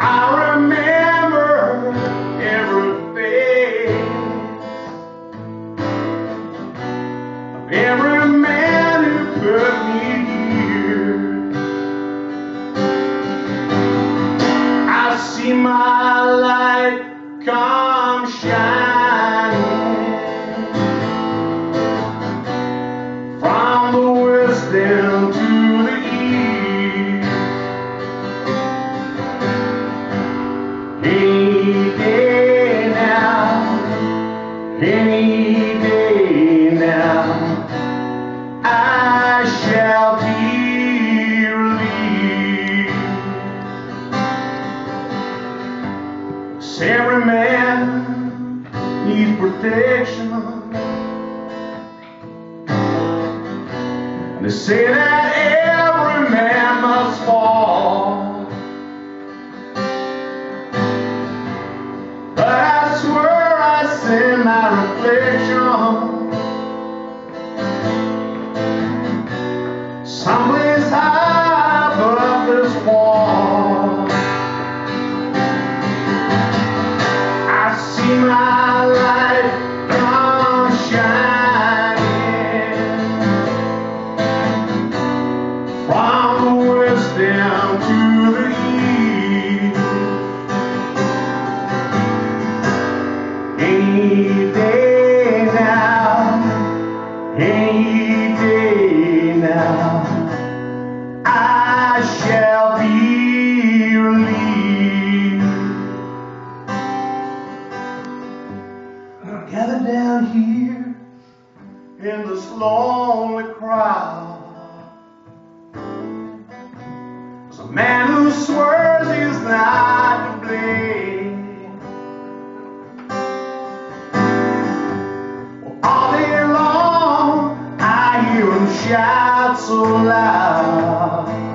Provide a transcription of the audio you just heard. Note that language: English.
I remember every face every man who put me here. I see my light come shining Any day now, any day now, I shall be relieved. every man needs protection. And they say that every man must fall. I swear I see my reflection someplace high above this wall. I see my light come shining from the west down to the east. Any day now, any day now, I shall be relieved. Gather down here in this lonely crowd. There's a man who swears he's not shout so loud,